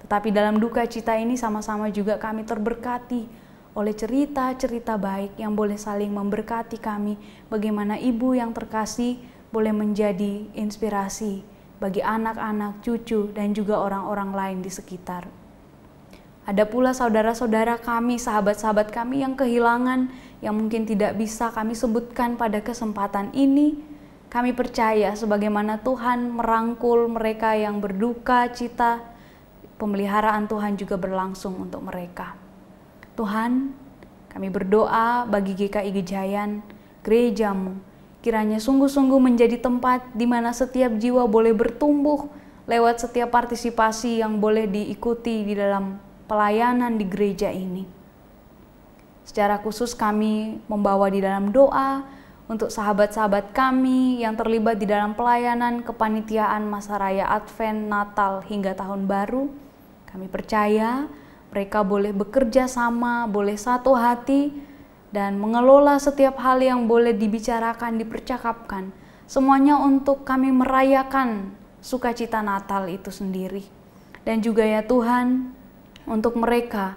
tetapi dalam duka cita ini sama-sama juga kami terberkati oleh cerita-cerita baik yang boleh saling memberkati kami, bagaimana ibu yang terkasih boleh menjadi inspirasi bagi anak-anak, cucu, dan juga orang-orang lain di sekitar. Ada pula saudara-saudara kami, sahabat-sahabat kami yang kehilangan, yang mungkin tidak bisa kami sebutkan pada kesempatan ini. Kami percaya sebagaimana Tuhan merangkul mereka yang berduka cita, pemeliharaan Tuhan juga berlangsung untuk mereka. Tuhan, kami berdoa bagi GKI Gejayan, gerejamu, kiranya sungguh-sungguh menjadi tempat di mana setiap jiwa boleh bertumbuh lewat setiap partisipasi yang boleh diikuti di dalam pelayanan di gereja ini. Secara khusus kami membawa di dalam doa untuk sahabat-sahabat kami yang terlibat di dalam pelayanan kepanitiaan masa raya Advent, Natal hingga Tahun Baru. Kami percaya mereka boleh bekerja sama, boleh satu hati, dan mengelola setiap hal yang boleh dibicarakan, dipercakapkan. Semuanya untuk kami merayakan sukacita Natal itu sendiri. Dan juga ya Tuhan, untuk mereka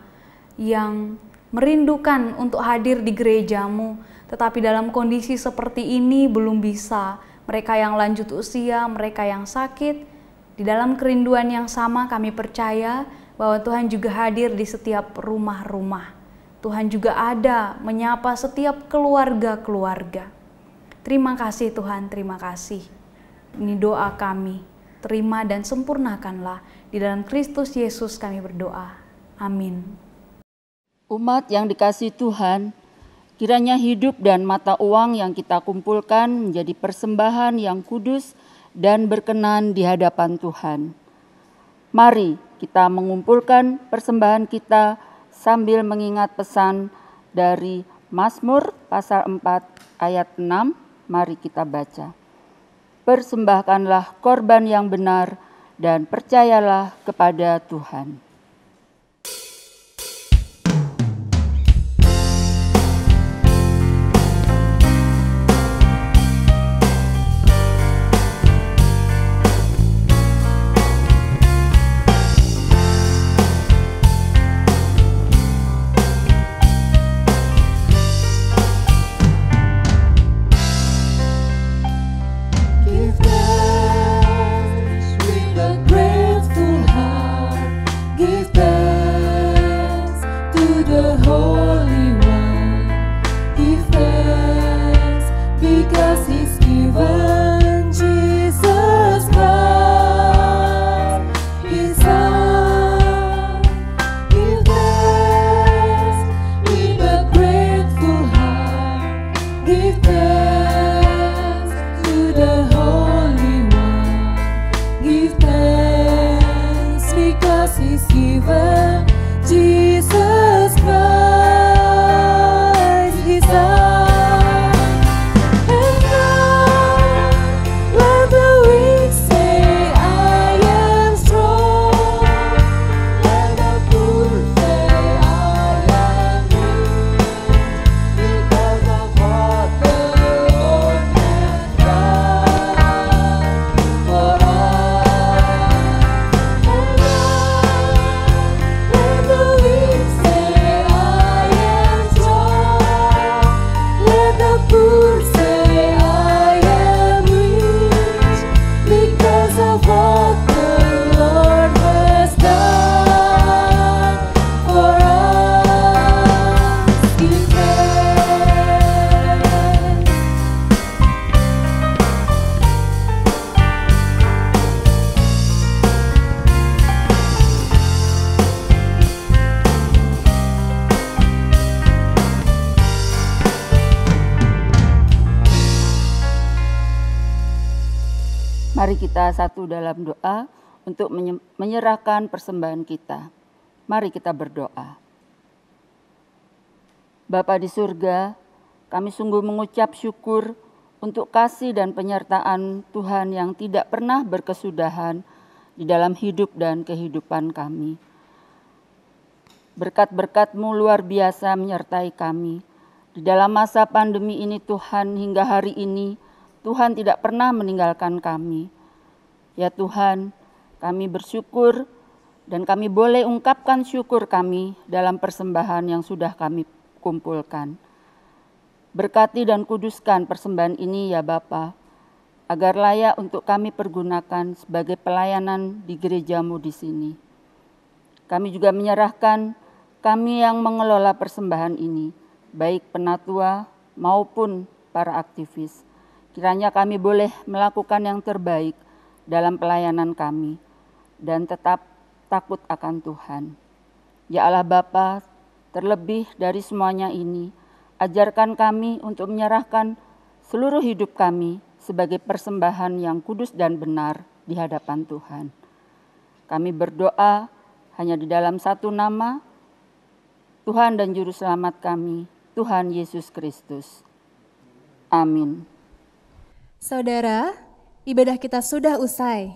yang merindukan untuk hadir di gerejamu, tetapi dalam kondisi seperti ini belum bisa. Mereka yang lanjut usia, mereka yang sakit, di dalam kerinduan yang sama kami percaya bahwa Tuhan juga hadir di setiap rumah-rumah. Tuhan juga ada menyapa setiap keluarga-keluarga. Terima kasih Tuhan, terima kasih. Ini doa kami. Terima dan sempurnakanlah. Di dalam Kristus Yesus kami berdoa. Amin. Umat yang dikasih Tuhan, kiranya hidup dan mata uang yang kita kumpulkan menjadi persembahan yang kudus dan berkenan di hadapan Tuhan. Mari kita mengumpulkan persembahan kita sambil mengingat pesan dari Mazmur pasal 4 ayat 6. Mari kita baca. Persembahkanlah korban yang benar dan percayalah kepada Tuhan. Dalam doa untuk menye- menyerahkan persembahan kita. Mari kita berdoa. Bapa di surga, kami sungguh mengucap syukur untuk kasih dan penyertaan Tuhan yang tidak pernah berkesudahan di dalam hidup dan kehidupan kami. Berkat-berkat-Mu luar biasa menyertai kami. Di dalam masa pandemi ini Tuhan hingga hari ini Tuhan tidak pernah meninggalkan kami. Ya Tuhan, kami bersyukur dan kami boleh ungkapkan syukur kami dalam persembahan yang sudah kami kumpulkan. Berkati dan kuduskan persembahan ini ya Bapa, agar layak untuk kami pergunakan sebagai pelayanan di gerejamu di sini. Kami juga menyerahkan kami yang mengelola persembahan ini, baik penatua maupun para aktivis. Kiranya kami boleh melakukan yang terbaik dalam pelayanan kami dan tetap takut akan Tuhan. Ya Allah Bapa, terlebih dari semuanya ini, ajarkan kami untuk menyerahkan seluruh hidup kami sebagai persembahan yang kudus dan benar di hadapan Tuhan. Kami berdoa hanya di dalam satu nama, Tuhan dan Juru Selamat kami, Tuhan Yesus Kristus. Amin. Saudara, ibadah kita sudah usai.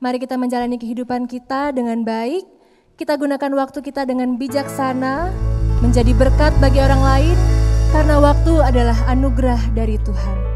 Mari kita menjalani kehidupan kita dengan baik. Kita gunakan waktu kita dengan bijaksana, menjadi berkat bagi orang lain, karena waktu adalah anugerah dari Tuhan.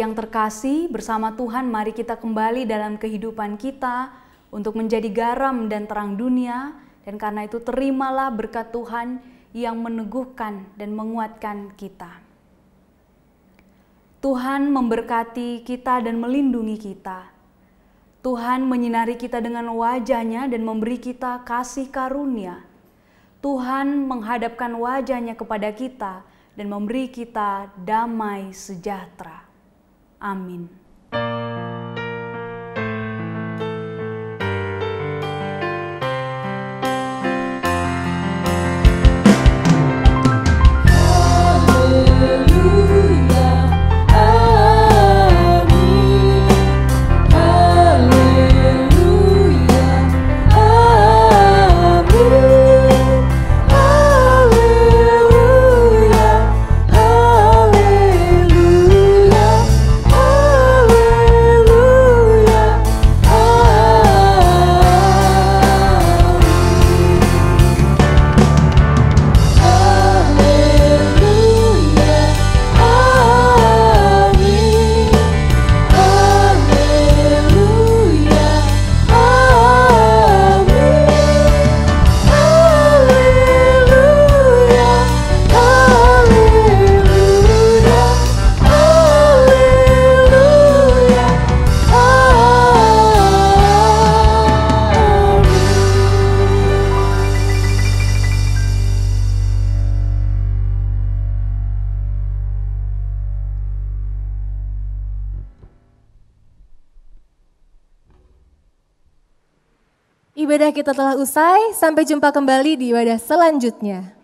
Yang terkasih, bersama Tuhan mari kita kembali dalam kehidupan kita untuk menjadi garam dan terang dunia dan karena itu terimalah berkat Tuhan yang meneguhkan dan menguatkan kita. Tuhan memberkati kita dan melindungi kita. Tuhan menyinari kita dengan wajahnya dan memberi kita kasih karunia. Tuhan menghadapkan wajahnya kepada kita dan memberi kita damai sejahtera. Amin. Kita telah usai, sampai jumpa kembali di ibadah selanjutnya.